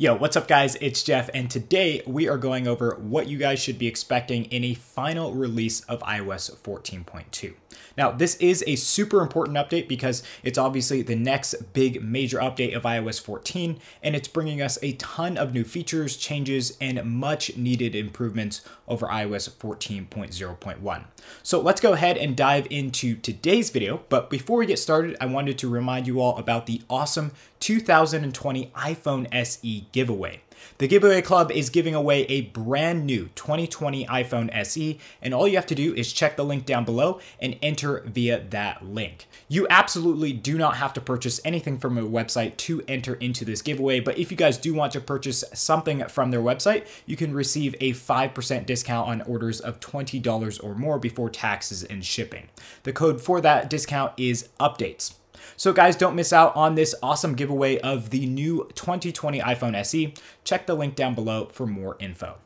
Yo, what's up guys? It's Jeff and today we are going over what you guys should be expecting in a final release of iOS 14.2. Now, this is a super important update because it's obviously the next big major update of iOS 14 and it's bringing us a ton of new features, changes, and much needed improvements over iOS 14.0.1. So let's go ahead and dive into today's video, but before we get started, I wanted to remind you all about the awesome 2020 iPhone SE giveaway. The Giveaway Club is giving away a brand new 2020 iPhone SE, and all you have to do is check the link down below and enter via that link. You absolutely do not have to purchase anything from a website to enter into this giveaway, but if you guys do want to purchase something from their website, you can receive a 5% discount on orders of $20 or more before taxes and shipping. The code for that discount is updates. So guys, don't miss out on this awesome giveaway of the new 2020 iPhone SE. Check the link down below for more info.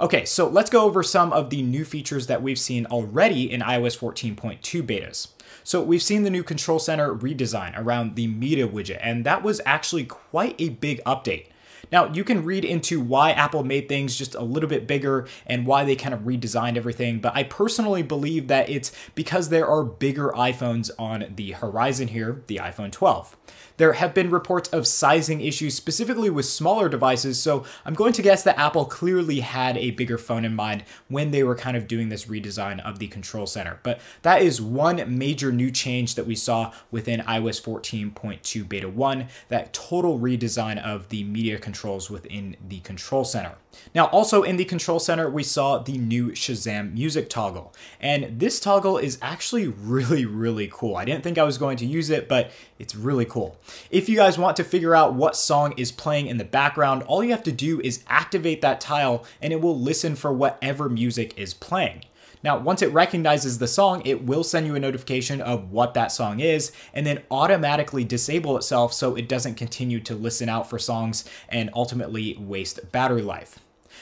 Okay, so let's go over some of the new features that we've seen already in iOS 14.2 betas. So we've seen the new Control Center redesign around the Media widget, and that was actually quite a big update. Now, you can read into why Apple made things just a little bit bigger and why they kind of redesigned everything, but I personally believe that it's because there are bigger iPhones on the horizon here, the iPhone 12. There have been reports of sizing issues specifically with smaller devices, so I'm going to guess that Apple clearly had a bigger phone in mind when they were kind of doing this redesign of the control center. But that is one major new change that we saw within iOS 14.2 Beta 1, that total redesign of the media controls within the control center. Now, also in the control center, we saw the new Shazam music toggle. And this toggle is actually really, really cool. I didn't think I was going to use it, but it's really cool. If you guys want to figure out what song is playing in the background, all you have to do is activate that tile and it will listen for whatever music is playing. Now, once it recognizes the song, it will send you a notification of what that song is and then automatically disable itself so it doesn't continue to listen out for songs and ultimately waste battery life.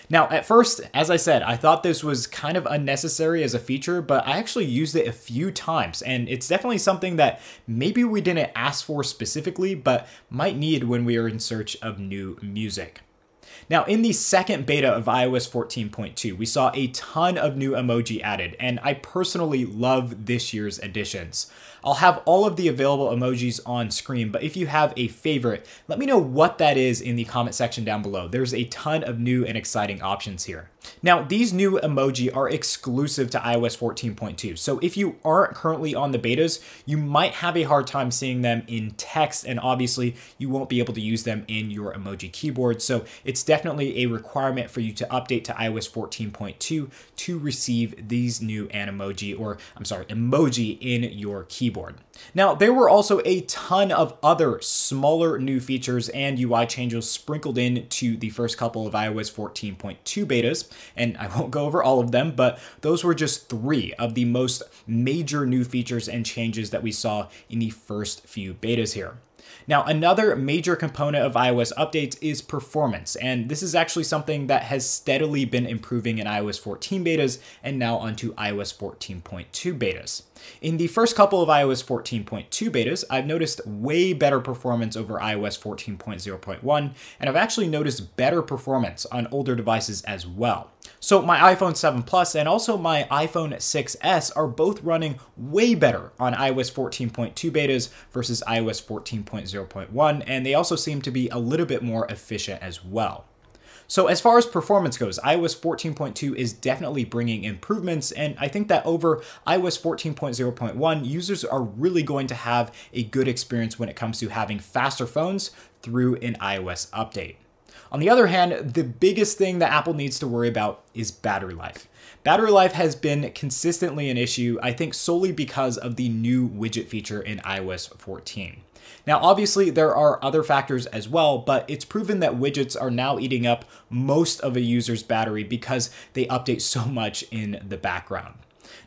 Now, at first, as I said, I thought this was kind of unnecessary as a feature, but I actually used it a few times, and it's definitely something that maybe we didn't ask for specifically, but might need when we are in search of new music. Now, in the second beta of iOS 14.2, we saw a ton of new emoji added, and I personally love this year's additions. I'll have all of the available emojis on screen, but if you have a favorite, let me know what that is in the comment section down below. There's a ton of new and exciting options here. Now, these new emoji are exclusive to iOS 14.2, so if you aren't currently on the betas, you might have a hard time seeing them in text, and obviously you won't be able to use them in your emoji keyboard, so it's definitely a requirement for you to update to iOS 14.2 to receive these new Animoji, or I'm sorry, emoji in your keyboard. Now, there were also a ton of other smaller new features and UI changes sprinkled in to the first couple of iOS 14.2 betas, and I won't go over all of them, but those were just three of the most major new features and changes that we saw in the first few betas here. Now, another major component of iOS updates is performance, and this is actually something that has steadily been improving in iOS 14 betas and now onto iOS 14.2 betas. In the first couple of iOS 14.2 betas, I've noticed way better performance over iOS 14.0.1, and I've actually noticed better performance on older devices as well. So my iPhone 7 Plus and also my iPhone 6s are both running way better on iOS 14.2 betas versus iOS 14.0.1, and they also seem to be a little bit more efficient as well. So as far as performance goes, iOS 14.2 is definitely bringing improvements, and I think that over iOS 14.0.1, users are really going to have a good experience when it comes to having faster phones through an iOS update. On the other hand, the biggest thing that Apple needs to worry about is battery life. Battery life has been consistently an issue, I think solely because of the new widget feature in iOS 14. Now, obviously, there are other factors as well, but it's proven that widgets are now eating up most of a user's battery because they update so much in the background.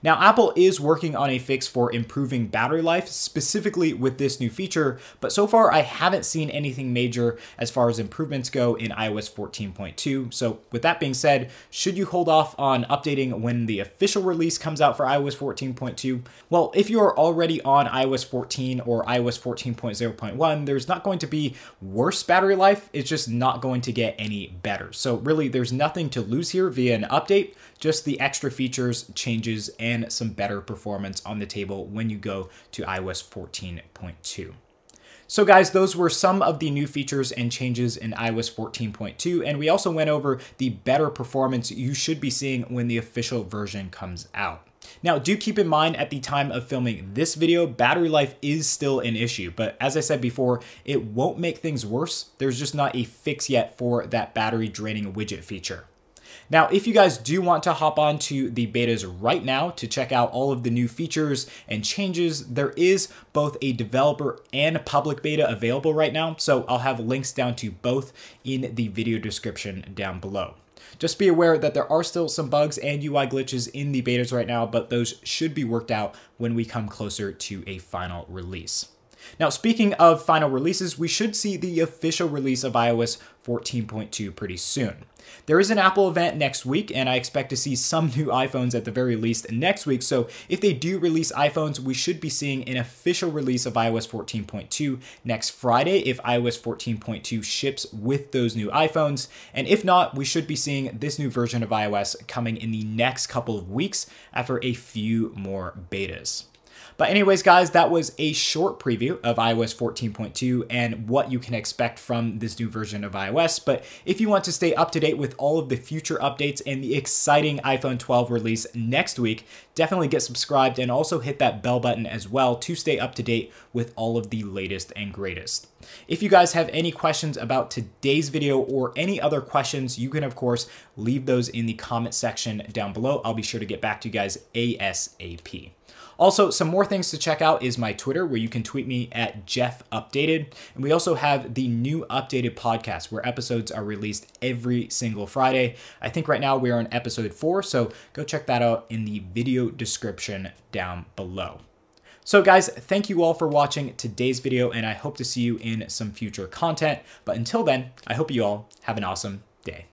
Now, Apple is working on a fix for improving battery life, specifically with this new feature, but so far I haven't seen anything major as far as improvements go in iOS 14.2. So with that being said, should you hold off on updating when the official release comes out for iOS 14.2? Well, if you are already on iOS 14 or iOS 14.0.1, there's not going to be worse battery life, it's just not going to get any better. So really, there's nothing to lose here via an update, just the extra features, changes, and some better performance on the table when you go to iOS 14.2. So guys, those were some of the new features and changes in iOS 14.2, and we also went over the better performance you should be seeing when the official version comes out. Now, do keep in mind at the time of filming this video, battery life is still an issue, but as I said before, it won't make things worse. There's just not a fix yet for that battery draining widget feature. Now, if you guys do want to hop on to the betas right now to check out all of the new features and changes, there is both a developer and public beta available right now. So I'll have links down to both in the video description down below. Just be aware that there are still some bugs and UI glitches in the betas right now, but those should be worked out when we come closer to a final release. Now, speaking of final releases, we should see the official release of iOS 14.2 pretty soon. There is an Apple event next week, and I expect to see some new iPhones at the very least next week. So if they do release iPhones, we should be seeing an official release of iOS 14.2 next Friday if iOS 14.2 ships with those new iPhones. And if not, we should be seeing this new version of iOS coming in the next couple of weeks after a few more betas. But anyways, guys, that was a short preview of iOS 14.2 and what you can expect from this new version of iOS. But if you want to stay up to date with all of the future updates and the exciting iPhone 12 release next week, definitely get subscribed and also hit that bell button as well to stay up to date with all of the latest and greatest. If you guys have any questions about today's video or any other questions, you can of course leave those in the comment section down below. I'll be sure to get back to you guys ASAP. Also, some more things to check out is my Twitter, where you can tweet me at Jeff Updated. And we also have the new updated podcast, where episodes are released every single Friday. I think right now we're on episode four, so go check that out in the video description down below. So guys, thank you all for watching today's video, and I hope to see you in some future content. But until then, I hope you all have an awesome day.